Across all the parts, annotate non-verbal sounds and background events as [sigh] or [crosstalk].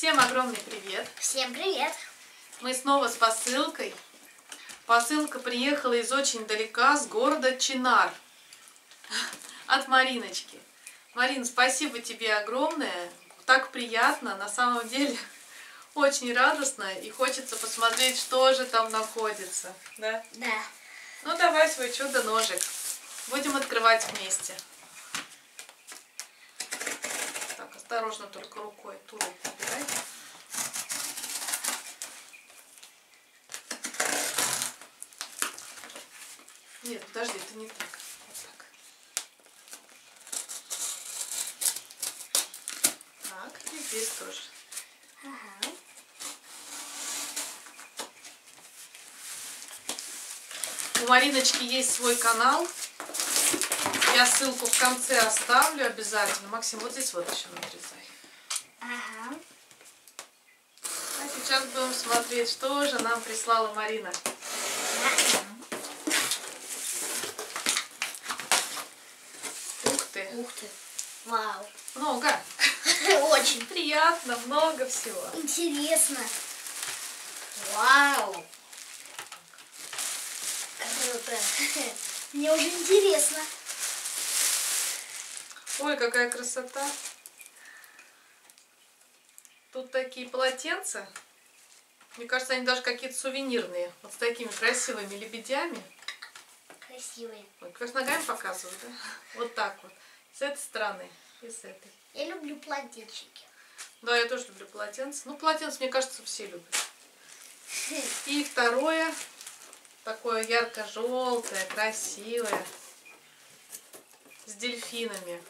Всем огромный привет! Всем привет! Мы снова с посылкой. Посылка приехала из очень далека, с города Чинар. От Мариночки. Марин, спасибо тебе огромное. Так приятно, на самом деле [laughs] очень радостно и хочется посмотреть, что же там находится. Да? Да. Ну давай свой чудо-ножик. Будем открывать вместе. Так, осторожно только рукой ту руку. Нет, подожди, это не так. Вот так. Так, и здесь тоже. Ага. У Мариночки есть свой канал. Я ссылку в конце оставлю обязательно. Максим, вот здесь вот еще надрезай. Ага. А сейчас будем смотреть, что же нам прислала Марина. Ух ты, Ух ты. Вау. много. [laughs] Очень Приятно, много всего. интересно. Вау. Круто. [laughs] Мне уже интересно. Ой, какая красота. Тут такие полотенца. Мне кажется, они даже какие-то сувенирные. Вот с такими красивыми лебедями. Красивые. Ой, как ногами показывают, да? Вот так вот. С этой стороны и с этой. Я люблю полотенчики. Да, я тоже люблю полотенце. Ну, полотенце, мне кажется, все любят. [laughs] И второе, такое ярко-желтое, красивое, с дельфинами.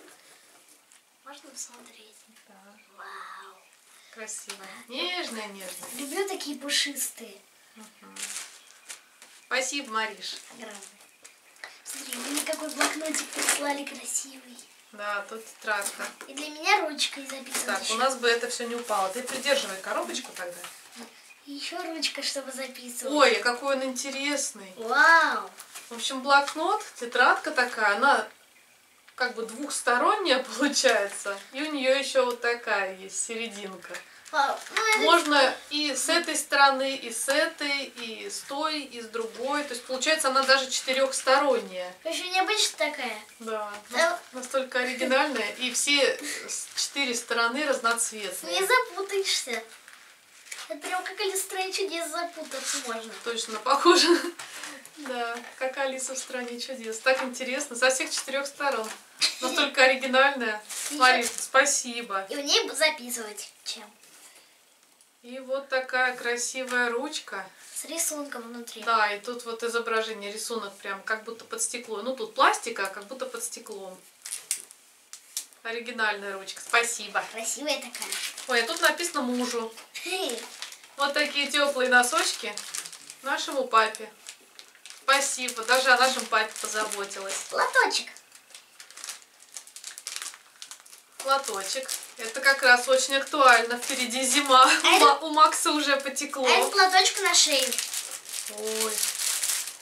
Можно посмотреть? Да, Вау. красиво. Нежное, нежное. Люблю такие пушистые. Спасибо, Мариш. Огромные. Смотри, мне какой блокнотик прислали красивый. Да, тут тетрадка. И для меня ручкой записано. Так, у нас бы это все не упало. Ты придерживай коробочку тогда. И еще ручка, чтобы записывать. Ой, а какой он интересный. Вау. В общем, блокнот, тетрадка такая, она как бы двухсторонняя [laughs] получается. И у нее еще вот такая есть серединка. Вау. Ну, Можно и с этой стороны, и с этой, и с той, и с другой. То есть получается она даже четырехсторонняя. Очень необычная такая. Да. Да. Настолько оригинальная. И все четыре стороны Не разноцветные. запутаешься. Это прям как Алиса в стране чудес запутаться можно. Точно похоже. Да, как Алиса в стране чудес. Так интересно, со всех четырех сторон. Настолько оригинальная. Марис, спасибо. И в ней записывать чем? И вот такая красивая ручка. С рисунком внутри. Да, и тут вот изображение, рисунок прям как будто под стекло. Ну, тут пластика, а как будто под стеклом. Оригинальная ручка. Спасибо. Красивая такая. Ой, а тут написано мужу. Вот такие теплые носочки нашему папе. Спасибо. Даже о нашем папе позаботилась. Лоточек. Платочек. Это как раз очень актуально. Впереди зима. А У это- У Макса уже потекло. А это платочек на шею. Ой.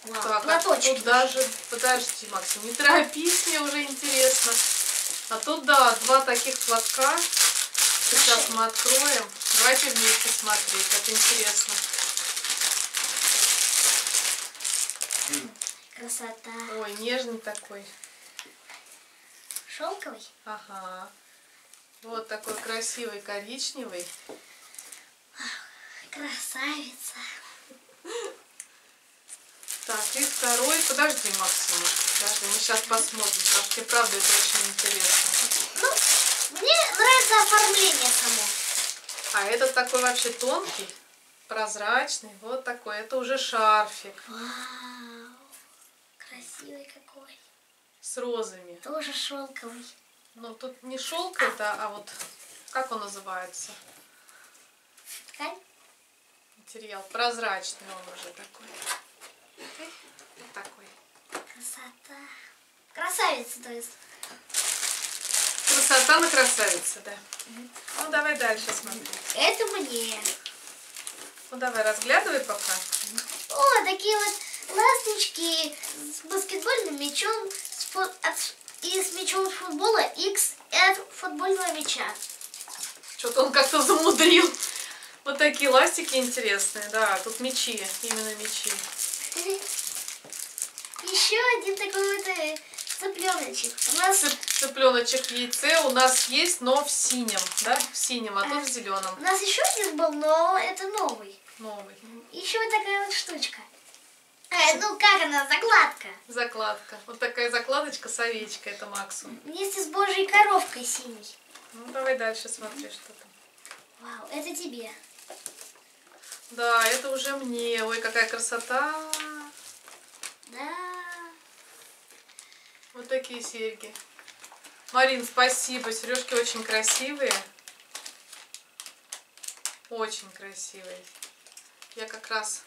Вау. Так, а платочек. тут даже... Подожди, Максим, не торопись, мне уже интересно. А тут, да, два таких платка. Сейчас мы откроем. Давайте вместе смотреть, это интересно. Красота. Ой, нежный такой. Шелковый. Ага. Вот такой красивый коричневый. Красавица. Так, и второй. Подожди, Максим, подожди, мы сейчас посмотрим, потому что мне правда это очень интересно. Ну, мне нравится оформление само. А этот такой вообще тонкий, прозрачный, вот такой. Это уже шарфик Вау. Красивый какой. с розами. Тоже шелковый. Но тут не шелк это, а вот как он называется? Ткань. Материал прозрачный он уже такой. Вот такой. Красота. Красавица, то есть. Красота на красавице, да. Ну давай дальше смотри. Это мне. Ну давай разглядывай пока. О, такие вот ласточки с баскетбольным мячом с фу- от- и с мячом футбола X от футбольного мяча. Что-то он как-то замудрил. Вот такие ластики интересные, да. Тут мечи, именно мечи. Еще один такой вот э, цыпленочек. У нас, Цып- Цыпленочек в яйце у нас есть, но в синем, да? В синем, а тут в у зеленом. нас еще один был, но это новый. Новый. Еще вот такая вот штучка. Э, ну как она, закладка. Закладка. Вот такая закладочка с овечкой, это Максу. Вместе с божьей коровкой синей. Ну, давай дальше смотри, что там. Вау, это тебе. Да, это уже мне. Ой, какая красота. Да. Вот такие серьги. Марин, спасибо. Сережки очень красивые. Очень красивые. Я как раз...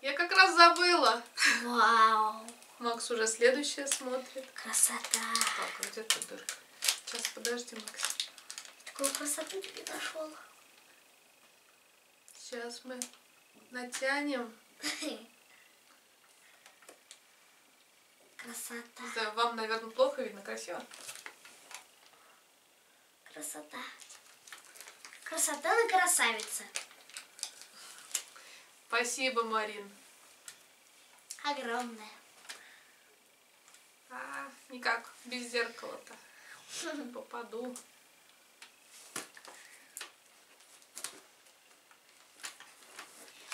Я как раз забыла. Вау. Макс уже следующее смотрит. Красота. Так, а где тут дырка? Сейчас, подожди, Макс. Такую красоту тебе нашел. Сейчас мы натянем. [laughs] Красота. Знаю, Вам, наверное, плохо видно, красиво? Красота. Красота на красавица. Спасибо, Марин. Огромная. А, никак, без зеркала-то. [laughs] Попаду.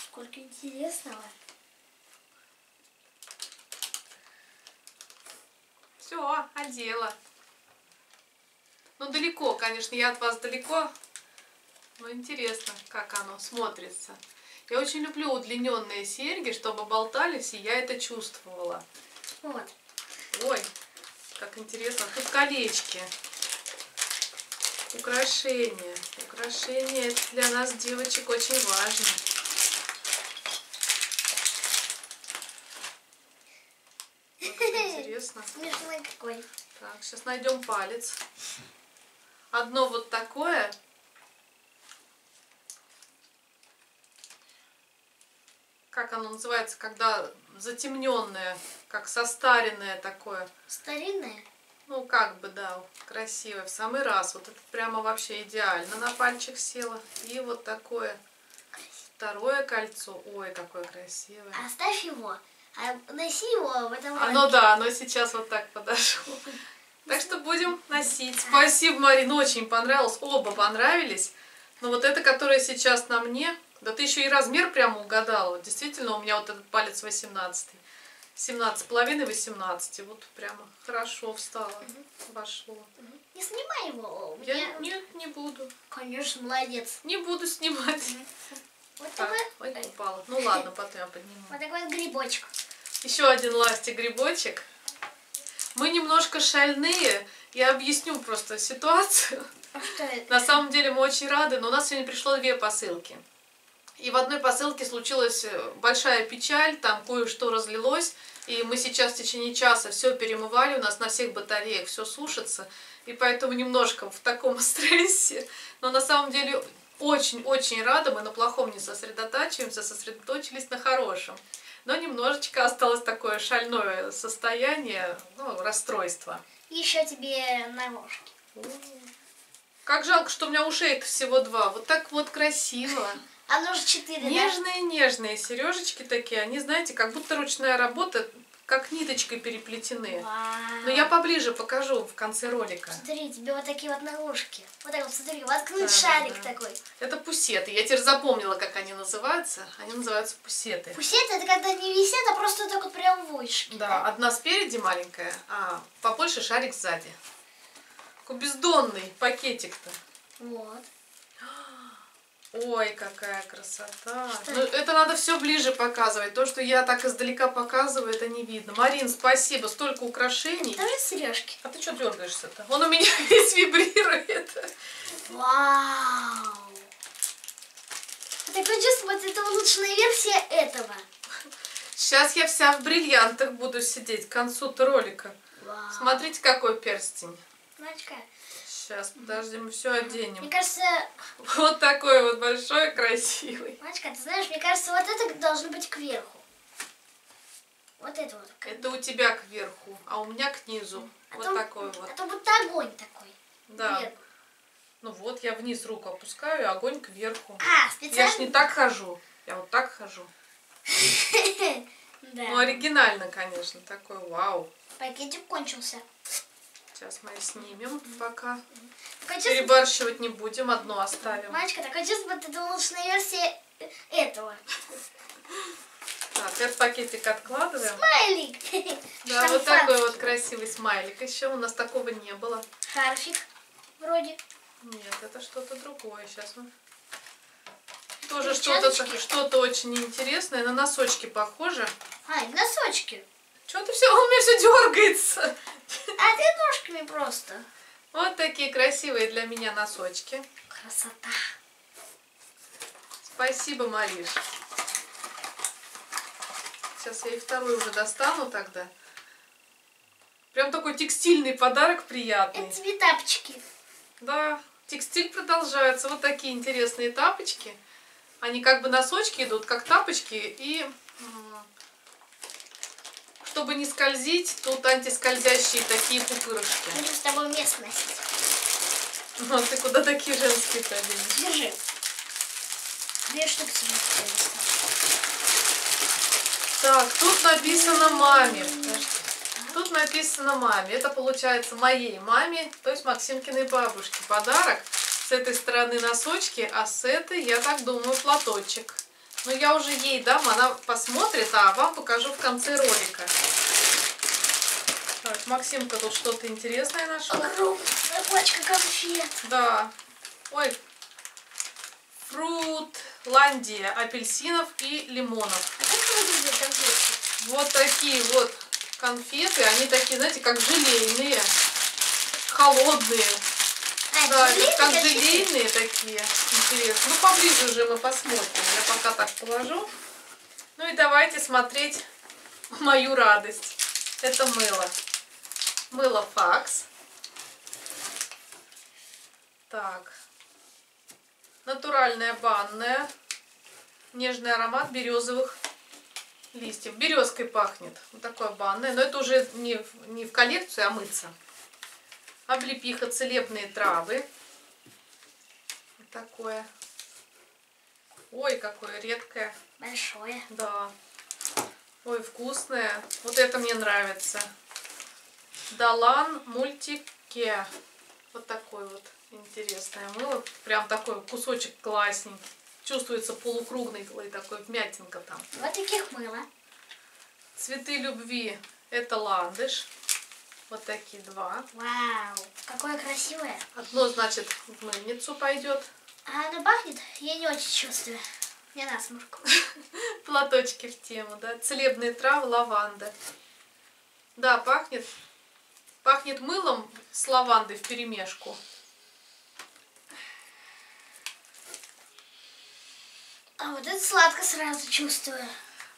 Сколько интересного. Все, одела. Ну, далеко, конечно, я от вас далеко. Но интересно, как оно смотрится. Я очень люблю удлиненные серьги, чтобы болтались, и я это чувствовала. Вот. Ой, как интересно. Тут колечки. Украшения. Украшения для нас, девочек, очень важно. Вот как интересно. Смешной какой. Так, сейчас найдем палец. Одно вот такое. Как оно называется, когда затемненное, как состаренное такое. Старинная. Ну, как бы, да, красивое. В самый раз. Вот это прямо вообще идеально на пальчик села. И вот такое второе кольцо. Ой, какое красивое. Оставь его. А носи его в этом Оно ролике. да, оно сейчас вот так подошло. Так что будем носить. Спасибо, Марин, очень понравилось. Оба понравились. Но вот это, которое сейчас на мне, да ты еще и размер прямо угадала. Действительно, у меня вот этот палец 18 17 половиной 18 вот прямо хорошо встало вошло Не снимай его. Я меня- нет не буду Конечно, молодец. не буду снимать Вот так, такой, ой, упала ну ладно потом я подниму вот такой грибочек. Еще один ластик грибочек. Мы немножко шальные. Я объясню просто ситуацию. А? На самом деле мы очень рады, но у нас сегодня пришло две посылки. И в одной посылке случилась э, большая печаль, там кое-что разлилось, и мы сейчас в течение часа все перемывали, у нас на всех батареях все сушится, и поэтому немножко в таком [laughs] стрессе. Но на самом деле очень-очень рада, мы на плохом не сосредотачиваемся, сосредоточились на хорошем. Но немножечко осталось такое шальное состояние, ну, расстройство. Еще тебе на ножки. Как жалко, что у меня ушей всего два. Вот так вот красиво. А же четыре, да? Нежные-нежные сережечки такие. Они, знаете, как будто ручная работа, как ниточкой переплетены. Вау. Но я поближе покажу в конце ролика. Смотри, тебе вот такие вот наушки. Вот так вот, смотри, воткнуть Да, шарик да. такой. Это пусеты. Я теперь запомнила, как они называются. Они называются пусеты. Пусеты это когда не висят, а просто вот прям вышки. Да, одна спереди маленькая, а побольше шарик сзади. Такой бездонный пакетик-то. Вот. Ой, какая красота. Что Ну, это? надо все ближе показывать. То, что я так издалека показываю, это не видно. Марин, спасибо. Столько украшений. Тоже сережки. А ты что дергаешься-то? Он у меня [laughs] весь вибрирует. Вау. Такое чувство, вот это улучшенная версия этого. Сейчас я вся в бриллиантах буду сидеть к концу ролика. Вау. Смотрите, какой перстень. Ночка. Сейчас, подожди, мы все Мне оденем. кажется, Вот такой вот большой, красивый. Мачка, ты знаешь, мне кажется, вот это должно быть кверху. Вот это вот. Это у тебя кверху, а у меня к низу. А Вот то- такой вот. А то будто огонь такой. Да. Вверху. Ну вот, я вниз руку опускаю, и огонь кверху. А, Я ж специально? не так хожу, я вот так хожу. [laughs] Да. Ну, оригинально, конечно, такой вау. Пакетик кончился. Сейчас мы снимем пока. Такое чувство, Перебарщивать не будем, одно оставим. Мачка, такое чувство, будто это улучшенная версия э, этого. Так, этот пакетик откладываем. Смайлик. Да, вот такой вот красивый смайлик. Еще у нас такого не было. Шарфик вроде. Нет, это что-то другое. Сейчас мы... Тоже что-то что очень интересное. На носочки похоже. А, и носочки. Что-то все, у меня все дергается. А ты ножками просто. Вот такие красивые для меня носочки. Красота. Спасибо, Мариш. Сейчас я и второй уже достану тогда. Прям такой текстильный подарок приятный. Это тебе тапочки. Да, текстиль продолжается. Вот такие интересные тапочки. Они как бы носочки идут, как тапочки. И чтобы не скользить, тут антискользящие такие пупырышки. Буду с тобой вместе носить. Ну, а ты куда такие женские оденешь? Держи. Две штуки. Так, тут написано маме. Тут написано маме. Это получается моей маме, то есть Максимкиной бабушке. Подарок. С этой стороны носочки, а с этой, я так думаю, платочек. Но я уже ей дам, она посмотрит, а вам покажу в конце ролика. Так, Максимка тут что-то интересное нашла. Огромная пачка конфет. Да. Ой. Фрутландия апельсинов и лимонов. А как выглядят конфетки? Вот такие вот конфеты. Они такие, знаете, как желейные. Холодные. Да, желейные такие. Интересно. Ну, поближе уже мы посмотрим. Я пока так положу. Ну и давайте смотреть мою радость. Это мыло. Мыло факс. Так. Натуральная банная. Нежный аромат березовых листьев. Березкой пахнет. Вот такое банное. Но это уже не в, не в коллекцию, а мыться. Облепиха, целебные травы. Вот такое. Ой, какое редкое. Большое. Да. Ой, вкусное. Вот это мне нравится. Далан мультике. Вот такой вот интересное мыло. Прям такой кусочек классненький. Чувствуется полукруглый такой вмятинка там. Вот таких мыло. Цветы любви это ландыш. Вот такие два. Вау, какое красивое. Одно, значит, в мыльницу пойдет. А оно пахнет? Я не очень чувствую. Мне насморк. [laughs] Платочки в тему, да. Целебные травы, лаванда. Да, пахнет. Пахнет мылом с лавандой в перемешку. А вот это сладко сразу чувствую.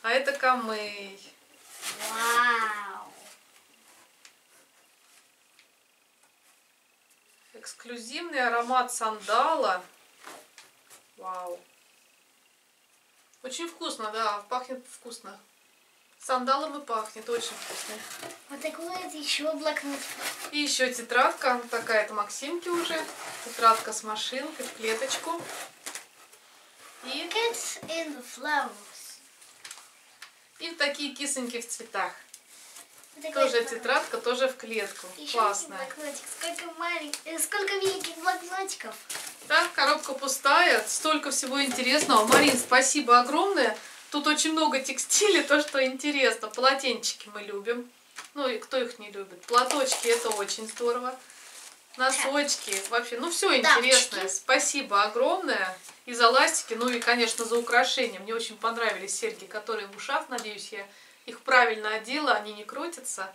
А это камей. Вау. Эксклюзивный аромат сандала. Вау. Очень вкусно, да, пахнет вкусно. Сандалом и пахнет, очень вкусно. Вот такой вот еще блокнот. И еще тетрадка, такая-то Максимки уже. Тетрадка с машинкой в клеточку. И, Cats in the flowers. и такие кисоньки в цветах. Тоже тетрадка, тоже в клетку. Еще Классная. блокнотик. Сколько маленьких, э, сколько миленьких блокнотиков. Да, коробка пустая, столько всего интересного. Марин, спасибо огромное. Тут очень много текстиля, то, что интересно. Полотенчики мы любим. Ну и кто их не любит? Платочки, это очень здорово. Носочки, вообще, ну все интересное. Тапочки. Спасибо огромное. И за ластики, ну и, конечно, за украшения. Мне очень понравились серьги, которые в ушах, надеюсь, я их правильно одела, они не крутятся.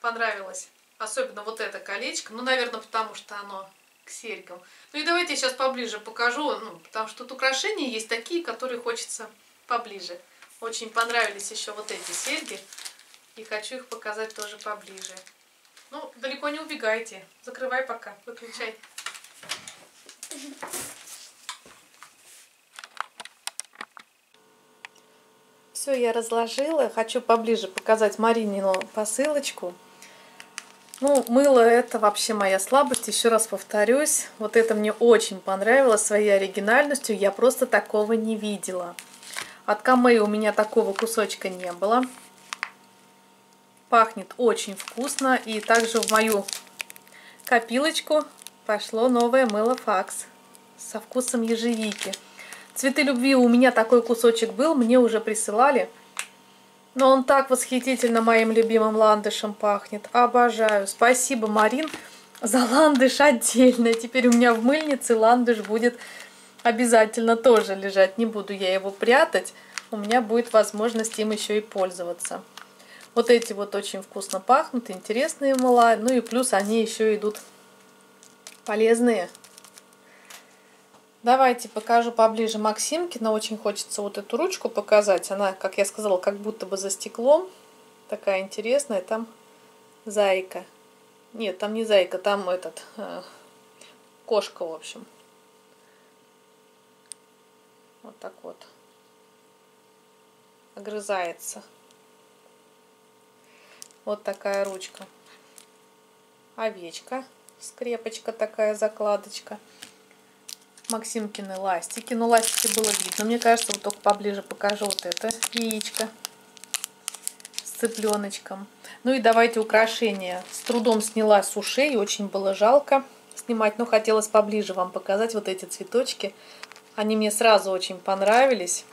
Понравилось. Особенно вот это колечко. Ну, наверное, потому что оно к серьгам. Ну и давайте я сейчас поближе покажу, ну, потому что тут украшения есть такие, которые хочется поближе. Очень понравились еще вот эти серьги. И хочу их показать тоже поближе. Ну, далеко не убегайте. Закрывай пока, выключай. [laughs] Все, я разложила. Хочу поближе показать Маринину посылочку. Ну, мыло это вообще моя слабость, еще раз повторюсь. Вот это мне очень понравилось своей оригинальностью, я просто такого не видела. От Камеи у меня такого кусочка не было. Пахнет очень вкусно. И также в мою копилочку пошло новое мыло Факс со вкусом ежевики. Цветы любви у меня такой кусочек был, мне уже присылали. Но он так восхитительно моим любимым ландышем пахнет. Обожаю. Спасибо, Марин, за ландыш отдельно. Теперь у меня в мыльнице ландыш будет обязательно тоже лежать. Не буду я его прятать. У меня будет возможность им еще и пользоваться. Вот эти вот очень вкусно пахнут, интересные мыла. Ну и плюс они еще идут полезные. Давайте покажу поближе Максимкина. Очень хочется вот эту ручку показать. Она, как я сказала, как будто бы за стеклом. Такая интересная. Там зайка. Нет, там не зайка, там этот э, кошка, в общем. Вот так вот. Огрызается. Вот такая ручка. Овечка. Скрепочка такая, закладочка. Максимкины ластики. Но ластики было видно. Мне кажется, вот только поближе покажу вот это яичко с цыпленочком. Ну и давайте украшения. С трудом сняла с ушей. Очень было жалко снимать. Но хотелось поближе вам показать вот эти цветочки. Они мне сразу очень понравились.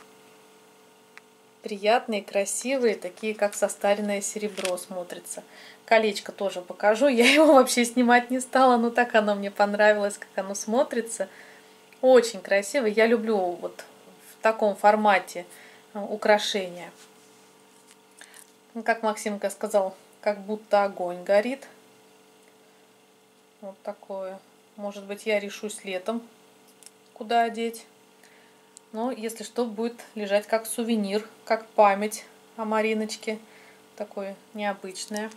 Приятные, красивые, такие как состаренное серебро смотрится. Колечко тоже покажу. [laughs] Я его вообще снимать не стала, но так оно мне понравилось, как оно смотрится. Очень красиво. Я люблю вот в таком формате э, украшения. Ну, как Максимка сказал, как будто огонь горит. Вот такое. Может быть, я решусь летом, куда одеть. Но, если что, будет лежать как сувенир, как память о Мариночке. Такое необычное.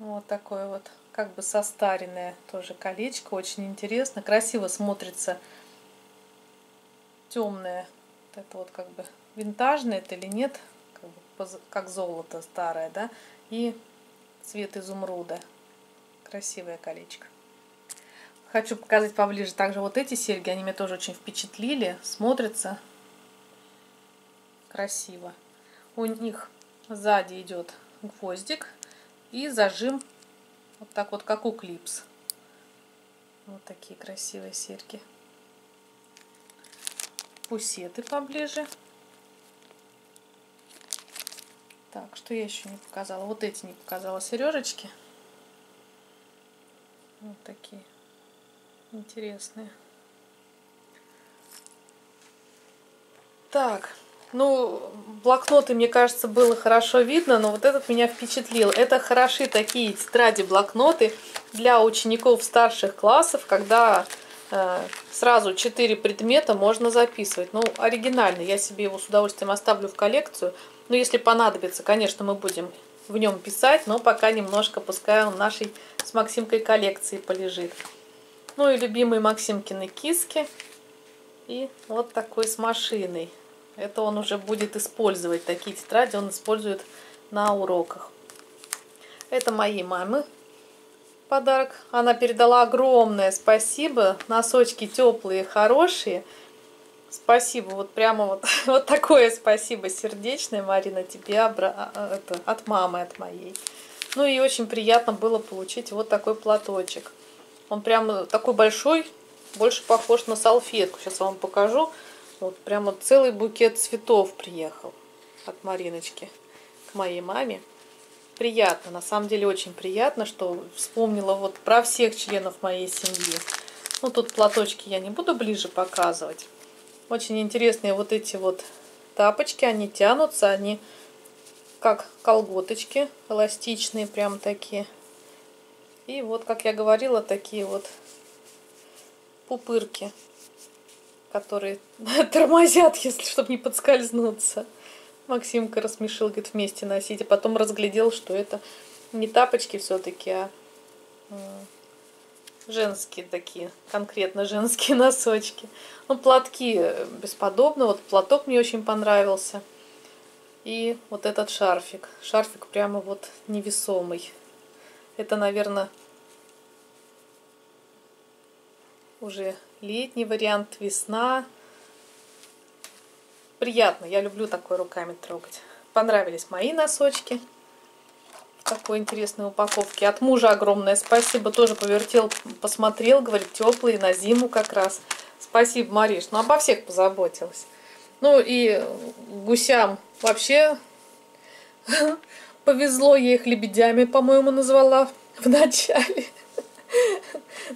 Вот такое вот как бы состаренное тоже колечко. Очень интересно. Красиво смотрится темное. Вот это вот как бы винтажное это или нет. Как, бы, как золото старое, да. И цвет изумруда. Красивое колечко. Хочу показать поближе также вот эти серьги. Они меня тоже очень впечатлили. Смотрятся красиво. У них сзади идет гвоздик и зажим вот так вот, как у клипс. Вот такие красивые серьги. Пусеты поближе. Так, что я еще не показала? Вот эти не показала сережечки. Вот такие интересные. Так, ну, блокноты, мне кажется, было хорошо видно, но вот этот меня впечатлил. Это хороши такие тетради-блокноты для учеников старших классов, когда э, сразу 4 предмета можно записывать. Ну, оригинальный, я себе его с удовольствием оставлю в коллекцию. Но если понадобится, конечно, мы будем в нем писать, но пока немножко, пускай он нашей с Максимкой коллекции полежит. Ну и любимые Максимкины киски. И вот такой с машиной. Это он уже будет использовать. Такие тетради он использует на уроках. Это моей мамы подарок. Она передала огромное спасибо. Носочки теплые, хорошие. Спасибо, вот прямо вот, [laughs] вот такое спасибо сердечное, Марина, тебе а, а, это, от мамы, от моей. Ну и очень приятно было получить вот такой платочек. Он прямо такой большой, больше похож на салфетку. Сейчас вам покажу. Вот прямо целый букет цветов приехал от Мариночки к моей маме. Приятно, на самом деле очень приятно, что вспомнила вот про всех членов моей семьи. Ну, тут платочки я не буду ближе показывать. Очень интересные вот эти вот тапочки, они тянутся, они как колготочки, эластичные прям такие. И вот, как я говорила, такие вот пупырки которые [laughs] тормозят, если чтобы не подскользнуться. Максимка рассмешил, говорит, вместе носить. А потом разглядел, что это не тапочки все-таки, а женские такие, конкретно женские [laughs] носочки. Ну, платки бесподобно. Вот платок мне очень понравился. И вот этот шарфик. Шарфик прямо вот невесомый. Это, наверное, уже летний вариант, весна. Приятно, я люблю такой руками трогать. Понравились мои носочки в такой интересной упаковке. От мужа огромное спасибо, тоже повертел, посмотрел, говорит, теплые на зиму как раз. Спасибо, Мариш, ну обо всех позаботилась. Ну и гусям вообще [laughs] повезло, я их лебедями, по-моему, назвала в начале.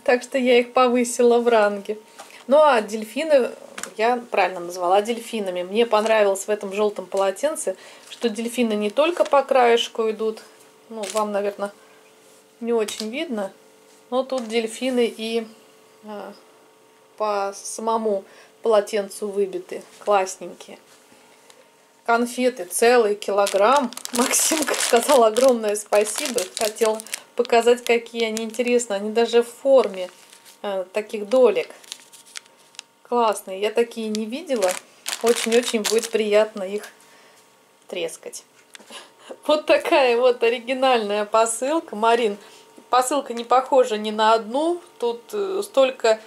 Так что я их повысила в ранге. Ну а дельфины я правильно назвала дельфинами. Мне понравилось в этом желтом полотенце, что дельфины не только по краешку идут, ну, вам, наверное, не очень видно, но тут дельфины и а, по самому полотенцу выбиты, классненькие. Конфеты целый килограмм. [laughs] Максимка сказал огромное спасибо. Хотела показать, какие они интересные. Они даже в форме э, таких долек. Классные. Я такие не видела. Очень-очень будет приятно их трескать. [laughs] Вот такая вот оригинальная посылка. Марин, посылка не похожа ни на одну. Тут э, столько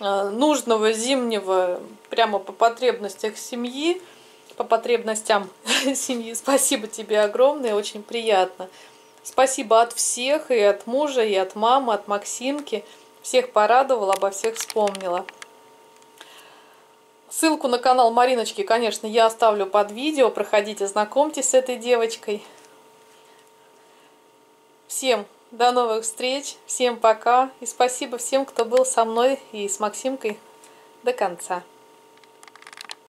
э, нужного зимнего прямо по потребностях семьи, по потребностям [laughs] семьи. Спасибо тебе огромное, очень приятно. Спасибо от всех, и от мужа, и от мамы, от Максимки. Всех порадовала, обо всех вспомнила. Ссылку на канал Мариночки, конечно, я оставлю под видео. Проходите, знакомьтесь с этой девочкой. Всем до новых встреч, всем пока. И спасибо всем, кто был со мной и с Максимкой до конца.